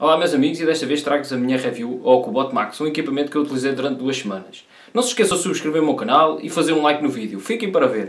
Olá meus amigos e desta vez trago-vos a minha review ao Cubot Max, um equipamento que eu utilizei durante duas semanas. Não se esqueçam de subscrever o meu canal e fazer um like no vídeo. Fiquem para ver!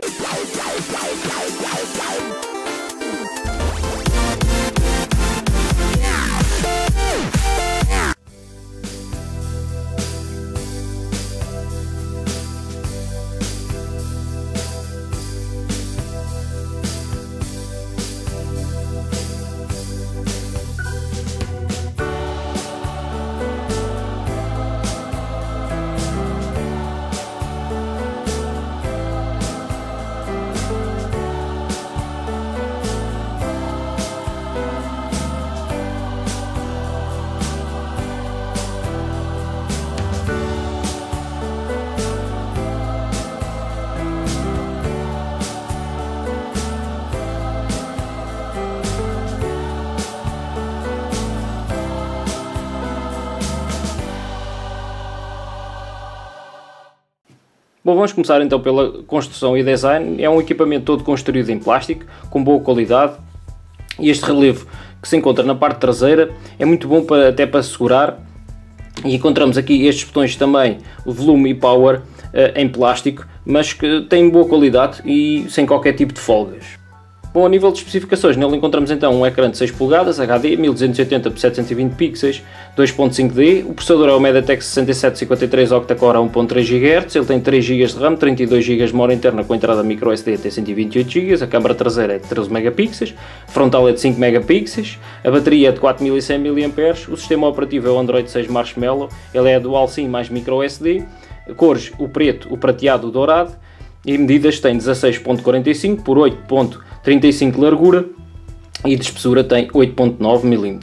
Bom, vamos começar então pela construção e design. É um equipamento todo construído em plástico, com boa qualidade. E este relevo que se encontra na parte traseira é muito bom para, até para segurar. E encontramos aqui estes botões também, volume e power, eh, em plástico, mas que têm boa qualidade e sem qualquer tipo de folgas. Bom, a nível de especificações, nele encontramos então um ecrã de 6 polegadas HD 1280 x 720 pixels, 2.5D, o processador é o MediaTek 6753 octa-core a 1.3 GHz, ele tem 3 GB de RAM, 32 GB de memória interna com entrada microSD até 128 GB, a câmera traseira é de 13 megapixels, frontal é de 5 megapixels, a bateria é de 4100 mAh, o sistema operativo é o Android 6 Marshmallow, ele é dual SIM mais microSD, cores o preto, o prateado, o dourado, e medidas tem 16.45 por 8.35 de largura e de espessura tem 8.9 mm.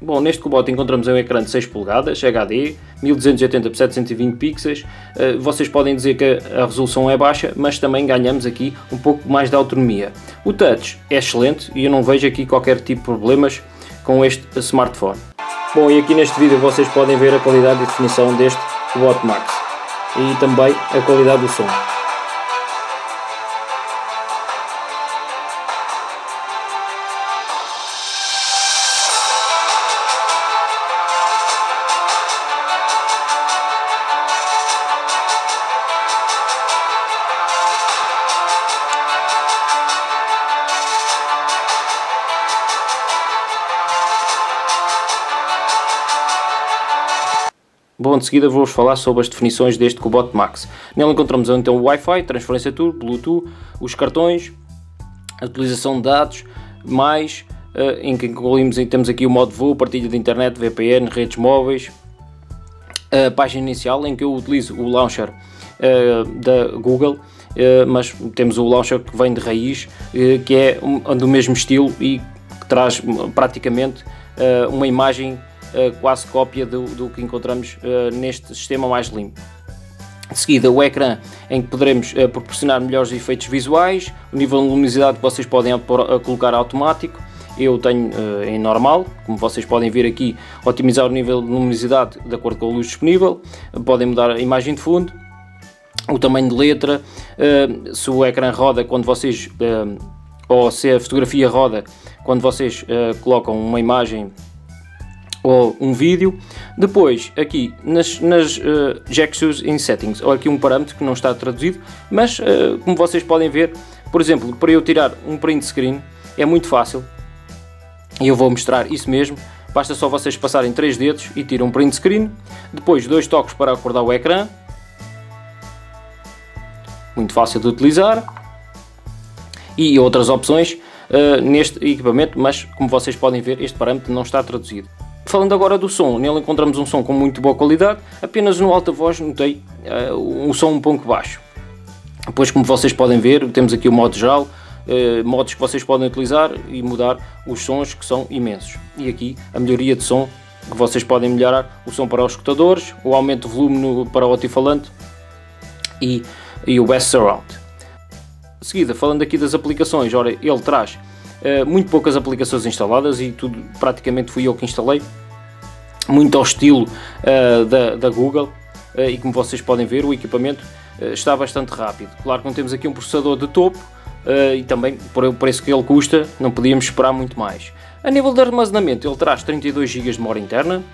Bom, neste cobote encontramos um ecrã de 6 polegadas, HD, 1280 x 720 pixels. Uh, vocês podem dizer que a resolução é baixa, mas também ganhamos aqui um pouco mais de autonomia. O touch é excelente e eu não vejo aqui qualquer tipo de problemas com este smartphone. Bom, e aqui neste vídeo vocês podem ver a qualidade e definição deste Cobot Max e também a qualidade do som. Bom, de seguida vou-vos falar sobre as definições deste Cobot Max. Nele encontramos então o Wi-Fi, transferência tour, Bluetooth, os cartões, a utilização de dados, mais uh, em que incluímos temos aqui o modo voo, partilha de internet, VPN, redes móveis, a página inicial em que eu utilizo o launcher uh, da Google, uh, mas temos o launcher que vem de raiz, que é um, do mesmo estilo e que traz praticamente uma imagem quase cópia do, do que encontramos eh, neste sistema mais limpo. De seguida, o ecrã em que poderemos uh, proporcionar melhores efeitos visuais, o nível de luminosidade que vocês podem colocar automático, eu tenho uh, em normal, como vocês podem ver aqui, otimizar o nível de luminosidade de acordo com a luz disponível, podem mudar a imagem de fundo, o tamanho de letra, se o ecrã roda quando vocês, ou se a fotografia roda quando vocês colocam uma imagem ou um vídeo. Depois, aqui nas, nas uh, in settings, ou aqui um parâmetro que não está traduzido, mas uh, como vocês podem ver, por exemplo, para eu tirar um print screen é muito fácil e eu vou mostrar isso mesmo. Basta só vocês passarem três dedos e tiram um print screen. Depois, dois toques para acordar o ecrã. Muito fácil de utilizar. E outras opções uh, neste equipamento, mas como vocês podem ver, este parâmetro não está traduzido. Falando agora do som, nele encontramos um som com muito boa qualidade, apenas no alta voz notei uh, um som um pouco baixo. Depois, como vocês podem ver, temos aqui o modo geral, uh, modos que vocês podem utilizar e mudar os sons que são imensos. E aqui a melhoria de som, que vocês podem melhorar o som para os escutadores, o aumento de volume no, para o altifalante e, e o Best Surround. De seguida, falando aqui das aplicações, ora, ele traz eh, muito poucas aplicações instaladas e tudo praticamente fui eu que instalei, muito ao estilo uh, da, da Google uh, e como vocês podem ver o equipamento está bastante rápido. Claro que não temos aqui um processador de topo e também por o preço que ele custa não podíamos esperar muito mais. A nível de armazenamento, ele traz 32 GB de memória interna,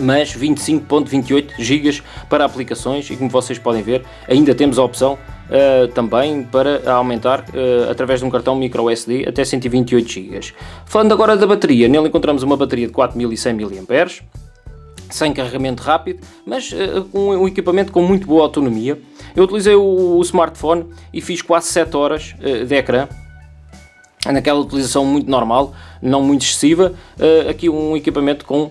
mas 25.28 GB para aplicações e como vocês podem ver, ainda temos a opção uh, também para aumentar uh, através de um cartão micro SD até 128 GB. Falando agora da bateria, nele encontramos uma bateria de 4100 mAh, sem carregamento rápido, mas uh, um, um, equipamento com muito boa autonomia. Eu utilizei o, o smartphone e fiz quase 7 horas de ecrã naquela utilização muito normal, não muito excessiva. Aqui um equipamento com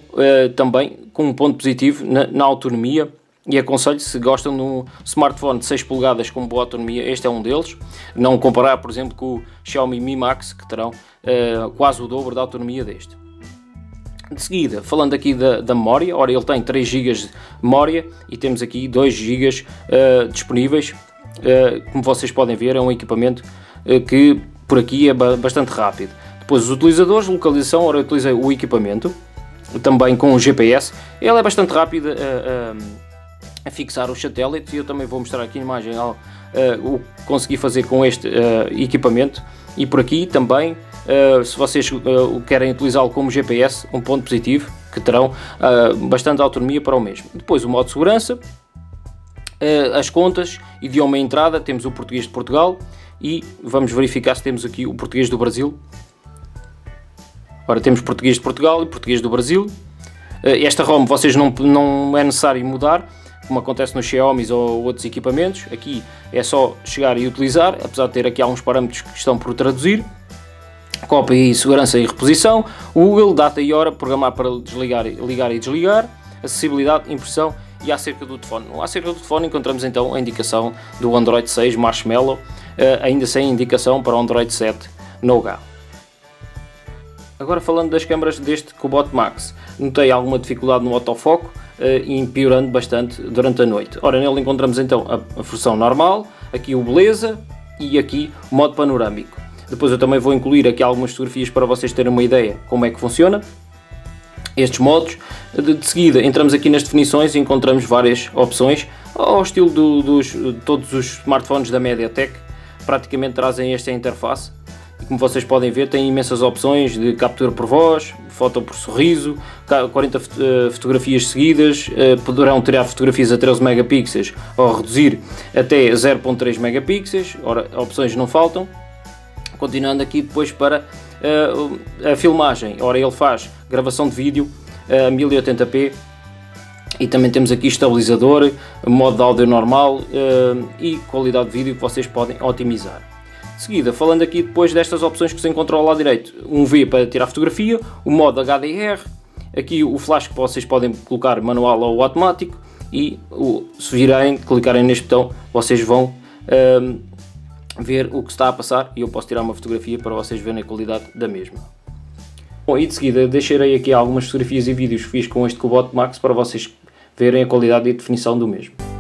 também com um ponto positivo na, na autonomia e aconselho se gostam de um smartphone de 6 polegadas com boa autonomia, este é um deles. Não comparar, por exemplo, com o Xiaomi Mi Max, que terão uh, quase o dobro da autonomia deste. De seguida, falando aqui da, da, memória, ora ele tem 3 GB de memória e temos aqui 2 GB uh, disponíveis. Uh, como vocês podem ver, é um equipamento que por aqui é bastante rápido. Depois os utilizadores, localização, ora eu utilizei o equipamento, também com o GPS, ele é bastante rápido a, fixar os satélites e eu também vou mostrar aqui a imagem uh, o que consegui fazer com este uh, equipamento e por aqui também uh, se vocês querem utilizá-lo como GPS, um ponto positivo que terão bastante autonomia para o mesmo. Depois o modo de segurança, as contas, idioma entrada, temos o português de Portugal e vamos verificar se temos aqui o português do Brasil. Ora, temos português de Portugal e português do Brasil. Esta ROM vocês não, não é necessário mudar, como acontece nos Xiaomi ou outros equipamentos. Aqui é só chegar e utilizar, apesar de ter aqui alguns parâmetros que estão por traduzir. Cópia e segurança e reposição. Google, data e hora, programar para desligar, ligar e desligar. Acessibilidade, impressão e acerca do telefone. Acerca do telefone encontramos então a indicação do Android 6 Marshmallow, eh, ainda sem indicação para o Android 7 Nougat. Agora falando das câmaras deste Cobot Max, notei alguma dificuldade no autofoco e empiorando bastante durante a noite. Ora, nele encontramos então a, a versão normal, aqui o beleza e aqui o modo panorâmico. Depois eu também vou incluir aqui algumas fotografias para vocês terem uma ideia como é que funciona estes modos. De, de, seguida entramos aqui nas definições e encontramos várias opções ao estilo do, dos todos os smartphones da MediaTek praticamente trazem esta interface e como vocês podem ver tem imensas opções de captura por voz, foto por sorriso, 40 eh, fotografias seguidas, eh, poderão tirar fotografias a 13 megapixels ou reduzir até 0.3 megapixels, ora opções não faltam. Continuando aqui depois para uh, a filmagem, ora ele faz gravação de vídeo a 1080p e também temos aqui estabilizador, modo de áudio normal e qualidade de vídeo que vocês podem otimizar. Seguida, falando aqui depois destas opções que se encontram ao lado direito, um V para tirar fotografia, o modo HDR, aqui o flash que vocês podem colocar manual ou automático e se virem, clicarem neste botão, vocês vão uh, ver o que está a passar e eu posso tirar uma fotografia para vocês verem a qualidade da mesma. Bom, e de seguida deixarei aqui algumas fotografias e vídeos que fiz com este Cobot Max para vocês verem a qualidade e definição do mesmo.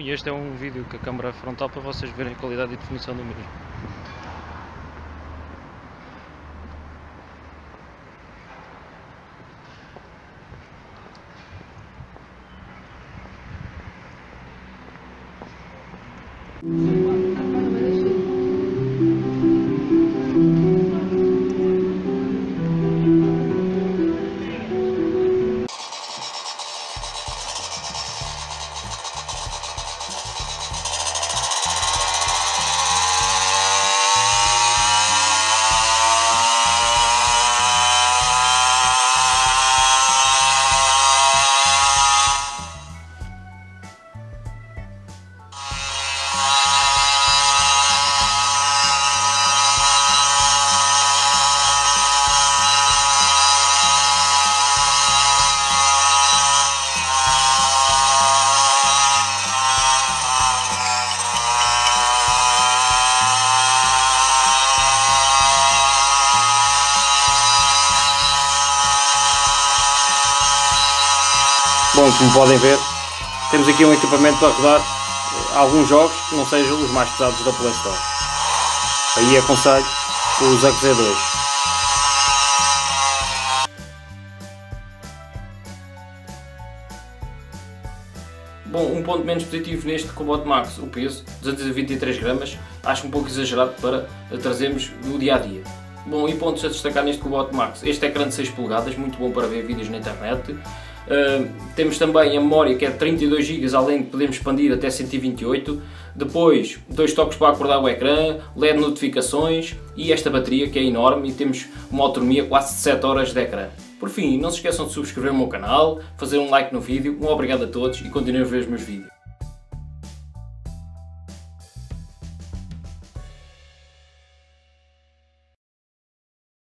E este é um vídeo com a câmera frontal para vocês verem a qualidade e definição do mesmo. Bom, como podem ver, temos aqui um equipamento para rodar eh, alguns jogos que não sejam os mais pesados da Play Store. Aí aconselho o Zack Z2. Bom, um ponto menos positivo neste Combat Max, o peso, 223 gramas, acho um pouco exagerado para trazermos no dia a dia. Bom, e pontos a destacar neste Combat Max, este ecrã de 6 polegadas, muito bom para ver vídeos na internet. Temos também a memória que é de 32 GB, além de podemos expandir até 128. Depois, dois toques para acordar o ecrã, LED notificações e esta bateria que é enorme e temos uma autonomia quase de 7 horas de ecrã. Por fim, não se esqueçam de subscrever o meu canal, fazer um like no vídeo, um obrigado a todos e continuem a ver os meus vídeos.